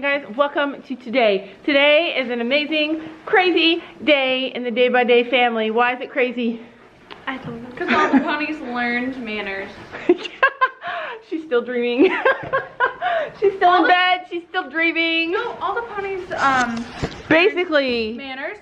morning, guys. Welcome to today. Today is an amazing, crazy day in the Day by Day family. Why is it crazy? I don't know. Because all the ponies learned manners. She's still dreaming. She's still in bed. She's still dreaming. No, all the ponies, um, Basically, manners.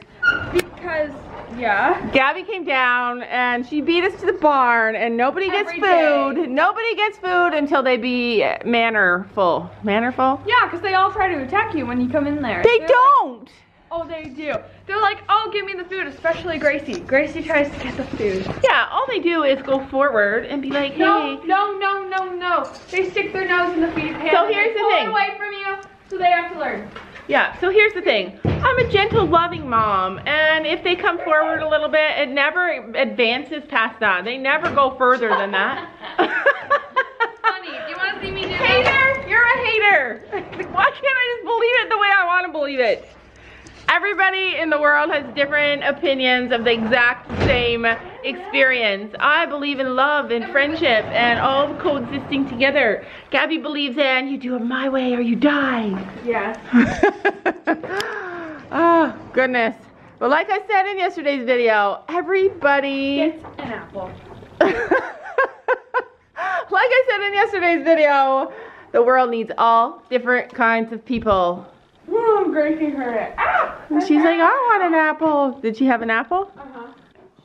Because, yeah. Gabby came down and she beat us to the barn and nobody gets Every food. day. Nobody gets food until they be mannerful. Mannerful? Yeah, because they all try to attack you when you come in there. They They're don't. Like, oh, they do. They're like, oh, give me the food, especially Gracie. Gracie tries to get the food. Yeah, all they do is go forward and be like, hey. No, no, no, no, no. They stick their nose in the feed pan. So here's the thing. away from you, so they have to learn. Yeah, so here's the thing. I'm a gentle, loving mom, and if they come forward a little bit, it never advances past that. They never go further than that. Honey, do you want to see me do hater! You're a hater! Why can't I just believe it the way I want to believe it? Everybody in the world has different opinions of the exact same experience. I believe in love and friendship and all coexisting together. Gabby believes in you do it my way or you die. Yes. oh, goodness. But like I said in yesterday's video, everybody. It's an apple. like I said in yesterday's video, the world needs all different kinds of people. Oh, Gracie heard it. Ah! And she's like, I want an apple. Did she have an apple? Uh-huh.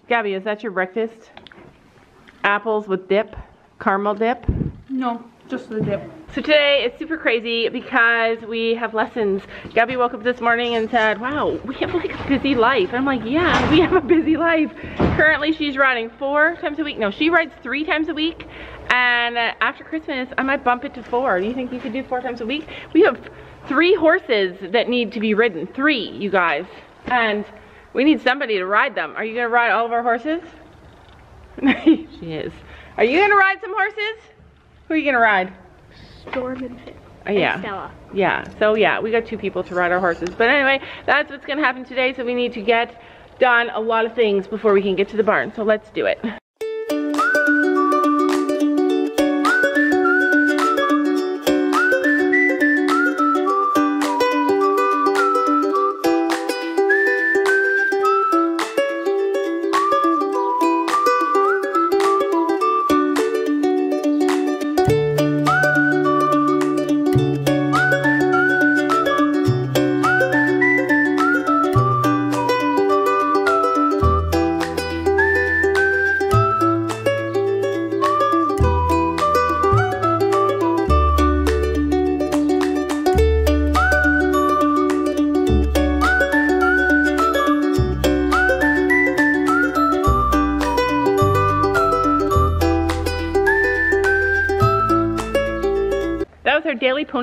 Gabby, is that your breakfast? Apples with dip? Caramel dip? No, just the dip. So today is super crazy because we have lessons. Gabby woke up this morning and said, wow, we have like a busy life. I'm like, yeah, we have a busy life. Currently she's riding four times a week. No, she rides three times a week. And uh, after Christmas, I might bump it to four. Do you think you could do four times a week? We have three horses that need to be ridden. Three, you guys. And we need somebody to ride them. Are you gonna ride all of our horses? she is. Are you gonna ride some horses? Who are you gonna ride? Storm and Fit. Oh, yeah. Stella. Yeah, so yeah, we got two people to ride our horses. But anyway, that's what's gonna happen today, so we need to get done a lot of things before we can get to the barn. So let's do it.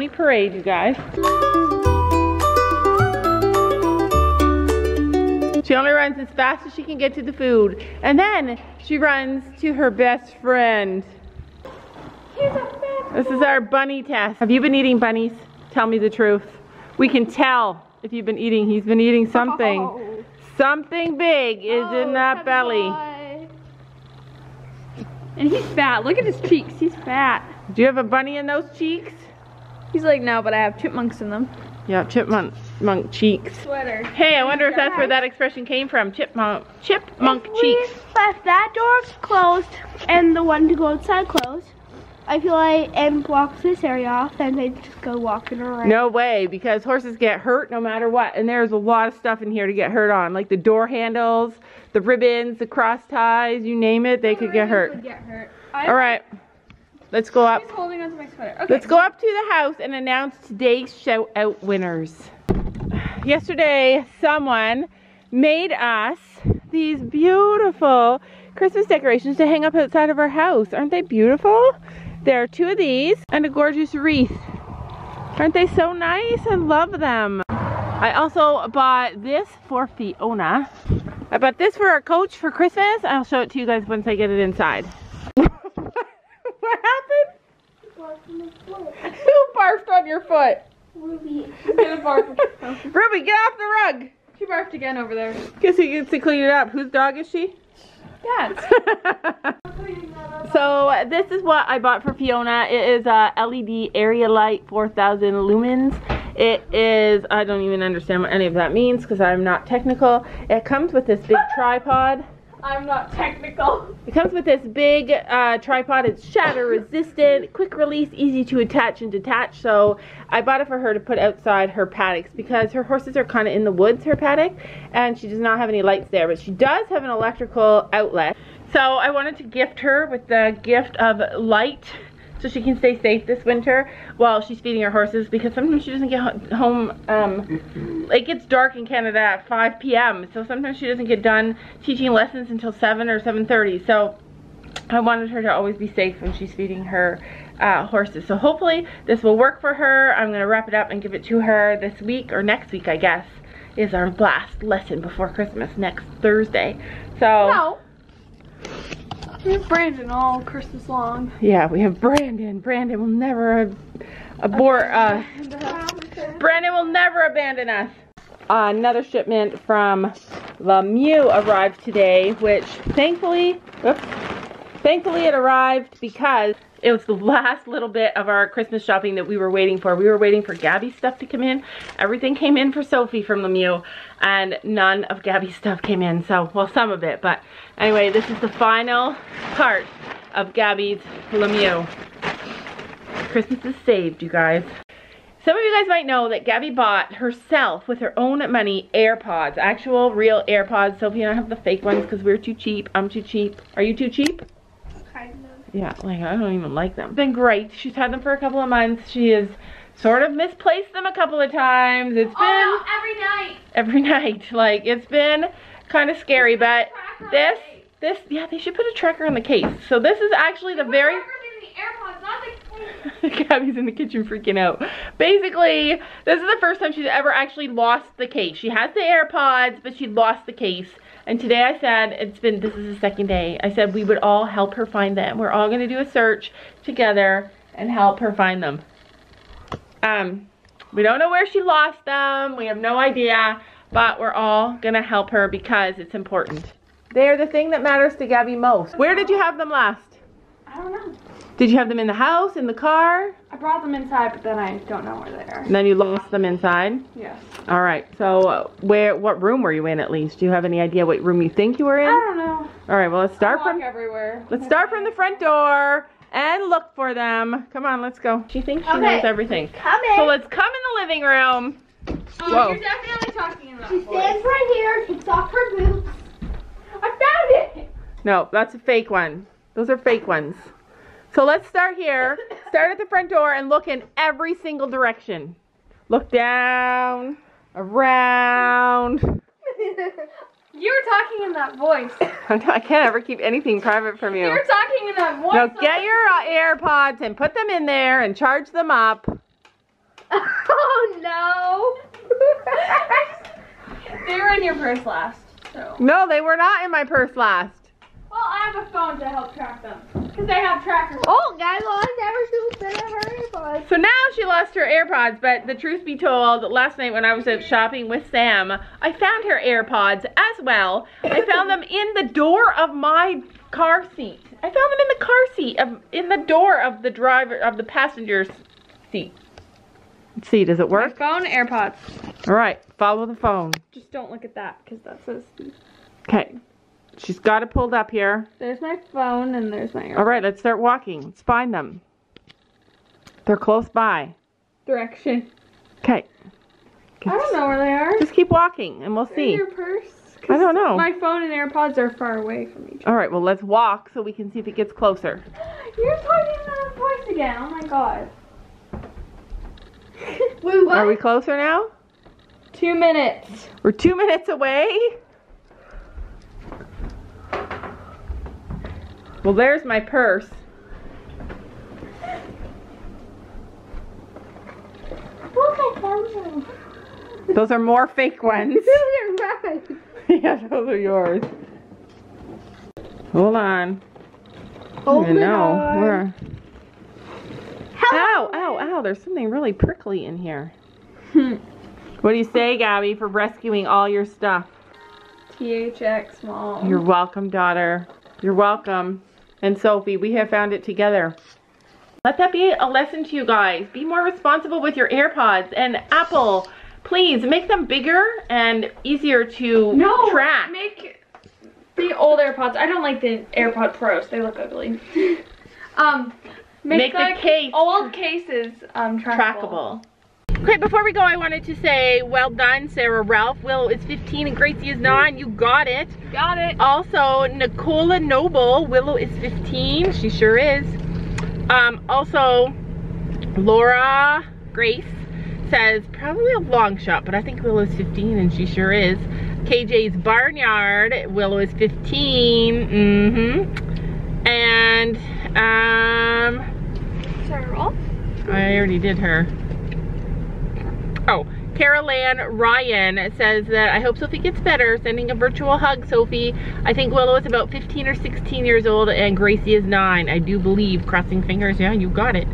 Pony parade, you guys. She only runs as fast as she can get to the food. And then she runs to her best friend. This is our bunny test. Have you been eating bunnies? Tell me the truth. We can tell if you've been eating. He's been eating something. Oh. Something big is oh, in that belly. And he's fat. Look at his cheeks. He's fat. Do you have a bunny in those cheeks? He's like, no, but I have chipmunks in them. Yeah, chipmunk monk cheeks. Sweater. Hey, I wonder if that's where that expression came from. Chipmunk, chipmunk If cheeks. We left that door closed and the one to go outside closed. I feel like and block this area off, and they just go walking around. No way, because horses get hurt no matter what. And there's a lot of stuff in here to get hurt on, like the door handles, the ribbons, the cross ties, you name it, they could get hurt. Could get hurt. All right, let's go up. He's holding onto my sweater. Okay. Let's go up to the house and announce today's shout out winners. Yesterday, someone made us these beautiful Christmas decorations to hang up outside of our house. Aren't they beautiful? There are two of these and a gorgeous wreath. Aren't they so nice? I love them. I also bought this for Fiona. I bought this for our coach for Christmas. I'll show it to you guys once I get it inside. what happened? Who barfed on your foot? Ruby. Ruby, get off the rug. she barfed again over there. Guess he gets to clean it up. Whose dog is she? Dad's. so this is what I bought for Fiona. It is a LED area light 4000 lumens. It is, I don't even understand what any of that means because I'm not technical. It comes with this big tripod. I'm not technical. It comes with this big uh, tripod. It's shatter resistant, quick release, easy to attach and detach. So I bought it for her to put outside her paddocks because her horses are kind of in the woods, her paddock, and she does not have any lights there. But she does have an electrical outlet. So I wanted to gift her with the gift of light so she can stay safe this winter while she's feeding her horses because sometimes she doesn't get home um, it gets dark in Canada at 5 p.m. so sometimes she doesn't get done teaching lessons until 7 or 7.30 so I wanted her to always be safe when she's feeding her uh, horses so hopefully this will work for her I'm gonna wrap it up and give it to her this week or next week I guess is our last lesson before Christmas next Thursday so No. We have Brandon all Christmas long. yeah we have Brandon Brandon will never ab- abort uh, Brandon will never abandon us. another shipment from Lemieux arrived today, which thankfully, oops, thankfully it arrived because it was the last little bit of our Christmas shopping that we were waiting for. We were waiting for Gabby's stuff to come in. Everything came in for Sophie from Lemieux, and none of Gabby's stuff came in. So, well, some of it, but anyway, this is the final part of Gabby's Lemieux. Christmas is saved, you guys. Some of you guys might know that Gabby bought herself with her own money AirPods, actual real AirPods. Sophie and I have the fake ones because we're too cheap. I'm too cheap. Are you too cheap? Yeah, like I don't even like them. Been great. She's had them for a couple of months. She has sort of misplaced them a couple of times. It's oh, been Oh, every night. every night. Like it's been kind of scary, but this this yeah, they should put a tracker on the case. So this is actually the very the AirPods, not the case. Gabby's in the kitchen freaking out. Basically, this is the first time she's ever actually lost the case. She has the AirPods, but she lost the case. And today I said, it's been, this is the second day, I said we would all help her find them. We're all going to do a search together and help her find them. Um, we don't know where she lost them. We have no idea, but we're all going to help her because it's important. They're the thing that matters to Gabby most. Where did you have them last? I don't know. Did you have them in the house, in the car? I brought them inside, but then I don't know where they are. And then you lost them inside? Yes. All right. So uh, where, what room were you in at least? Do you have any idea what room you think you were in? I don't know. All right. Well, let's start I walk from everywhere. let's start from the front door and look for them. Come on, let's go. She thinks she Okay. knows everything. Come in. So let's come in the living room. Oh, Whoa. you're definitely talking in that she voice. stands right here, takes off her boots. I found it. No, that's a fake one. Those are fake ones. So let's start here. Start at the front door and look in every single direction. Look down, around. You were talking in that voice. I can't ever keep anything private from You You were talking in that voice. Now get your uh, AirPods and put them in there and charge them up. oh no. They were in your purse last. So. No, they were not in my purse last. Well, I have a phone to help track them. Because they have trackers. oh, guys, well, I never should have been at her AirPods. So now she lost her AirPods, but the truth be told, last night when I was out shopping with Sam, I found her AirPods as well. I found them in the door of my car seat. I found them in the car seat of in the door of the driver of the passenger's seat. Let's see, does it My work? phone, AirPods. All right, follow the phone. Just don't look at that because that says. Okay. She's got it pulled up here. There's my phone and there's my AirPods. All right, let's start walking. Let's find them. They're close by. Direction. Okay. I don't know where they are. Just keep walking and we'll In see. your purse. I don't know. My phone and AirPods are far away from each other. All right, well, let's walk so we can see if it gets closer. You're talking in that voice again. Oh my god. Wait, what? Are we closer now? Two minutes. We're two minutes away. Well, there's my purse. Look, I found them. Those are more fake ones. Right. yeah, those are yours. Hold on. I don't Hold even it know. Where? Ow, ow, ow. There's something really prickly in here. What do you say, Gabby, for rescuing all your stuff? THX Mom. You're welcome, daughter. You're welcome. And Sophie, we have found it together. Let that be a lesson to you guys. Be more responsible with your AirPods. And Apple, please make them bigger and easier to No, track. make the old AirPods. I don't like the AirPod Pros. They look ugly. um, Make make, the case old cases um trackable. trackable. Okay, before we go, I wanted to say well done, Sarah Ralph. Will is 15 and Gracie is 9. You got it. Got it. Also, Nicola Noble. Willow is 15. She sure is. Um, also, Laura Grace says probably a long shot, but I think Willow is 15 and she sure is. KJ's Barnyard. Willow is 15. Mm-hmm. And, um, Sorry, Rolf. I already did her. Oh, Carol Ann Ryan says that I hope Sophie gets better. Sending a virtual hug, Sophie. I think Willow is about 15 or 16 years old and Gracie is 9. I do believe. Crossing fingers. Yeah, you got it.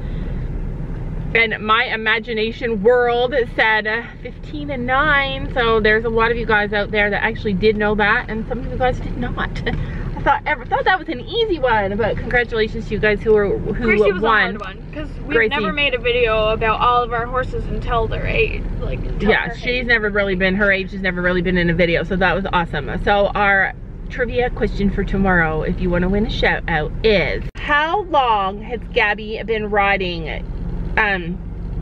And my imagination world said uh, 15 and 9. So there's a lot of you guys out there that actually did know that, and some of you guys did not. I thought ever thought that was an easy one, but congratulations to you guys who were who Gracie was won. one because we've Gracie. never made a video about all of our horses until their age. Like until yeah she's age. never really been her age has never really been in a video so that was awesome so our trivia question for tomorrow if you want to win a shout out is how long has gabby been riding um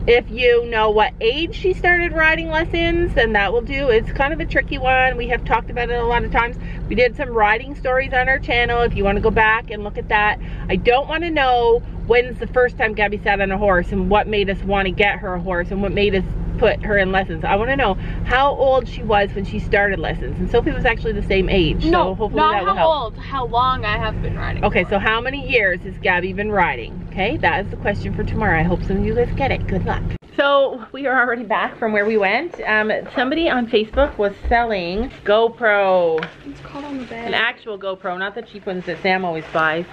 if you know what age she started riding lessons then that will do it's kind of a tricky one we have talked about it a lot of times we did some riding stories on our channel if you want to go back and look at that i don't want to know when's the first time gabby sat on a horse and what made us want to get her a horse and what made us put her in lessons i want to know how old she was when she started lessons and sophie was actually the same age so no, hopefully not that will how help old. How long I have been riding. Okay, for. so how many years has Gabby been riding? Okay, that is the question for tomorrow. I hope some of you guys get it. Good luck. So we are already back from where we went. Um, somebody on Facebook was selling GoPro, It's called on the bed. an actual GoPro, not the cheap ones that Sam always buys.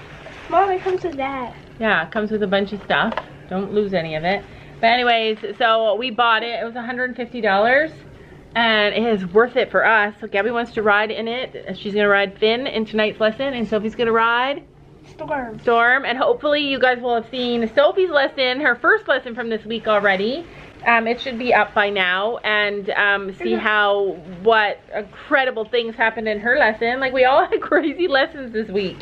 Mom, it comes with that. Yeah, it comes with a bunch of stuff. Don't lose any of it. But anyways, so we bought it. It was $150 and it is worth it for us. So Gabby wants to ride in it. She's gonna ride Finn in tonight's lesson and Sophie's gonna ride Storm. Storm, and hopefully you guys will have seen Sophie's lesson, her first lesson from this week already. Um, it should be up by now, and um, see how what incredible things happened in her lesson. Like we all had crazy lessons this week.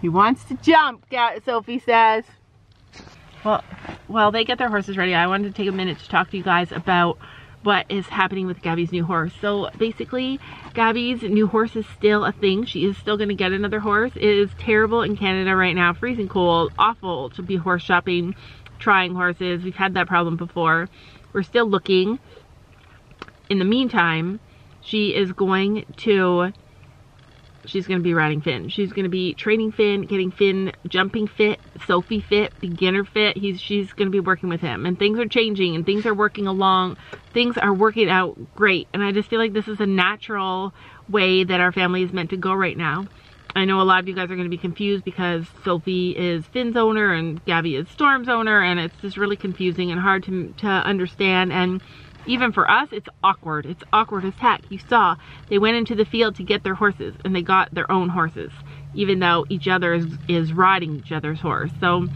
He wants to jump, Sophie says. Well, while they get their horses ready, I wanted to take a minute to talk to you guys about what is happening with Gabby's new horse. So basically, Gabby's new horse is still a thing. She is still going to get another horse. It is terrible in Canada right now, freezing cold, awful to be horse shopping, trying horses. We've had that problem before. We're still looking. In the meantime, she is going to she's going to be riding Finn. She's going to be training Finn, getting Finn jumping fit, Sophie fit, beginner fit. He's she's going to be working with him, and things are changing and things are working along. Things are working out great, and I just feel like this is a natural way that our family is meant to go right now. I know a lot of you guys are going to be confused because Sophie is Finn's owner and Gabby is Storm's owner, and it's just really confusing and hard to to understand and even for us, it's awkward. It's awkward as heck. You saw they went into the field to get their horses and they got their own horses, even though each other is, is riding each other's horse. So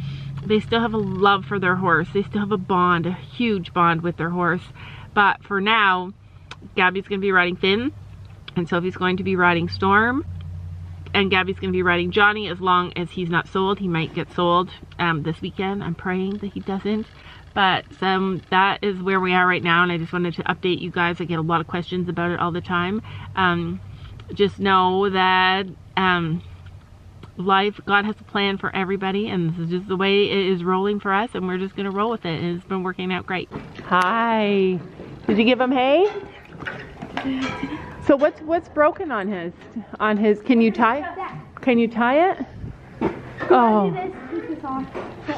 they still have a love for their horse. They still have a bond, a huge bond with their horse. But for now, Gabby's going to be riding Finn and Sophie's going to be riding Storm. And Gabby's going to be riding Johnny as long as he's not sold. He might get sold um, this weekend. I'm praying that he doesn't but um, that is where we are right now and I just wanted to update you guys. I get a lot of questions about it all the time. Um, just know that um, life God has a plan for everybody and this is just the way it is rolling for us and we're just gonna roll with it and it's been working out great. Hi. Did you give him hay? So what's what's broken on his on his can you tie can you tie it? Oh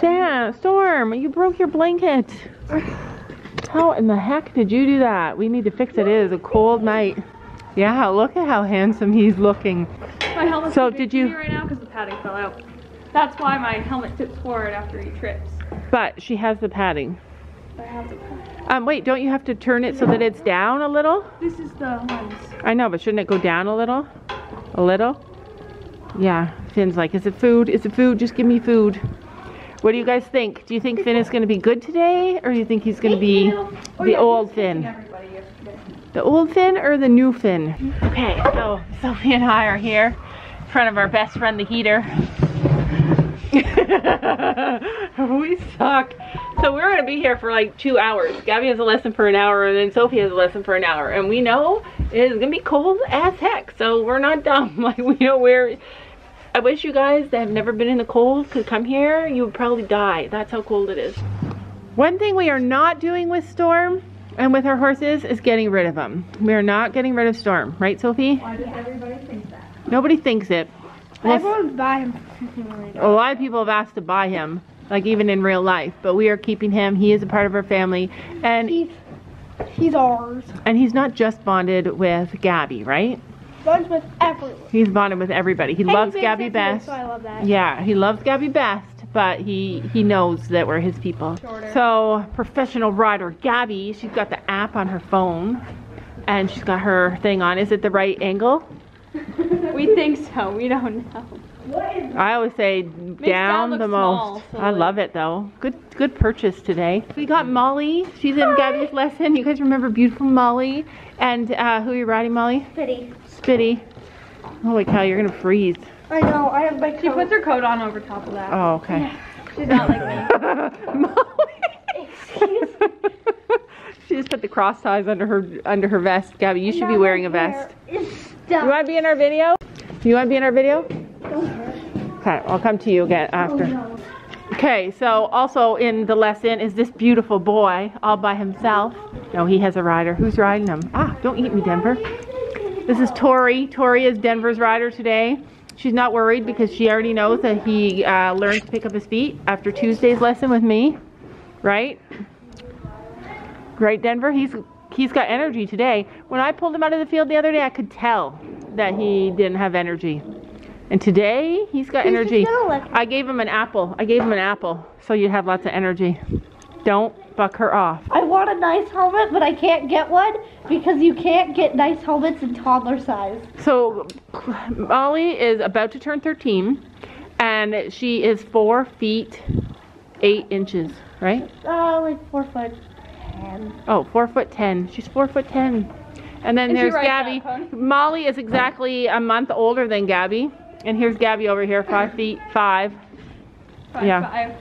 Sam, Storm, you broke your blanket. How in the heck did you do that? We need to fix it. It is a cold night. Yeah, look at how handsome he's looking. My helmet's So, did you- right now because the padding fell out. That's why my helmet tips forward after he trips. But she has the padding. I have the Um, wait, don't you have to turn it so that it's down a little? This is the lens. I know, but shouldn't it go down a little? A little? Yeah, Finn's like, is it food? Is it food? Just give me food. What do you guys think? Do you think Finn is going to be good today? Or do you think he's going to be the old Finn? The old Finn or the new Finn? Okay, so Sophie and I are here in front of our best friend, the heater. we suck. So we're gonna be here for like two hours. Gabby has a lesson for an hour and then Sophie has a lesson for an hour. And we know it is gonna be cold as heck. So we're not dumb. Like we know where I wish you guys that have never been in the cold could come here. You would probably die. That's how cold it is. One thing we are not doing with Storm and with our horses is getting rid of them. We are not getting rid of Storm, right, Sophie? Why does everybody think that? Nobody thinks it. Well, Everyone's by him for fifteen million a lot of people have asked to buy him, like even in real life, but we are keeping him. He is a part of our family, and He's he's ours. and he's not just bonded with Gabby, right? Runs with everyone. He's bonded with everybody. He loves he Gabby babysits me, best. So I love that. Yeah, he loves Gabby best, but he he knows that we're his people. Shorter. So, professional rider Gabby, she's got the app on her phone, and she's got her thing on. Is it the right angle? We think so. We don't know. I always say down the small, most. so I like- love it though. Good good purchase today. We got Molly. She's in Gabby's lesson. You guys remember beautiful Molly? And uh, who are you riding, Molly? Spitty. Spitty. Holy cow, you're gonna freeze. I know. I have my She puts her coat on over top of that. Oh, okay. She's not like me. Molly. she just put the cross ties under her under her vest. Gabby, you should be wearing a vest. You want to be in our video? You want to be in our video? Okay, I'll come to you again after. Okay, so also in the lesson is this beautiful boy all by himself. No, he has a rider. Who's riding him? Ah, don't eat me, Denver. This is Tori. Tori is Denver's rider today. She's not worried because she already knows that he uh, learned to pick up his feet after Tuesday's lesson with me, right? Right, Denver? He's he's got energy today. When I pulled him out of the field the other day, I could tell that he didn't have energy. And today, he's got He's energy. I gave him an apple. I gave him an apple so you'd have lots of energy. Don't buck her off. I want a nice helmet, but I can't get one because you can't get nice helmets in toddler size. So Molly is about to turn 13 and she is four feet eight inches, right? Uh, like four foot ten. Oh, four foot ten. She's four foot ten. And then she there's rides Gabby. pony? Molly is exactly a month older than Gabby. And here's Gabby over here, five feet five. Five, Yeah. five.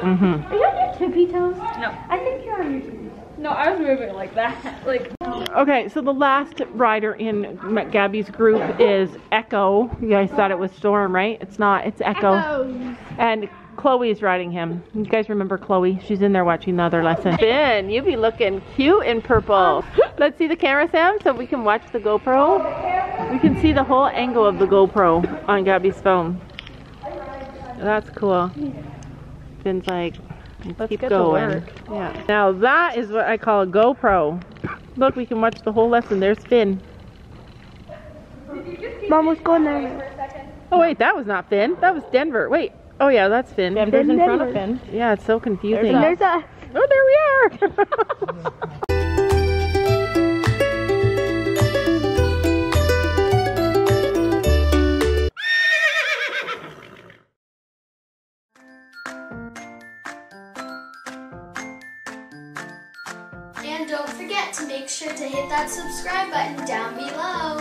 Mm-hmm. Are you on your tippy toes? No. I think you're on your tippy toes. No, I was moving like that. Like, Okay, so the last rider in Gabby's group is Echo. You guys thought it was Storm, right? It's not. It's Echo. And Chloe is riding him. You guys remember Chloe? She's in there watching the other lesson. Ben, you be looking cute in purple. Let's see the camera, Sam, so we can watch the GoPro. We can see the whole angle of the GoPro on Gabby's phone. That's cool. Ben's like, let's keep get to going. work. Yeah. Now that is what I call a GoPro. Look, we can watch the whole lesson. There's Finn. Mom was going there. Oh wait, that was not Finn. That was Denver. Wait. Oh yeah, that's Finn. Denver's Finn, in front of Denver. Finn. Yeah, it's so confusing. And there's a Oh, there we are. And don't forget to make sure to hit that subscribe button down below.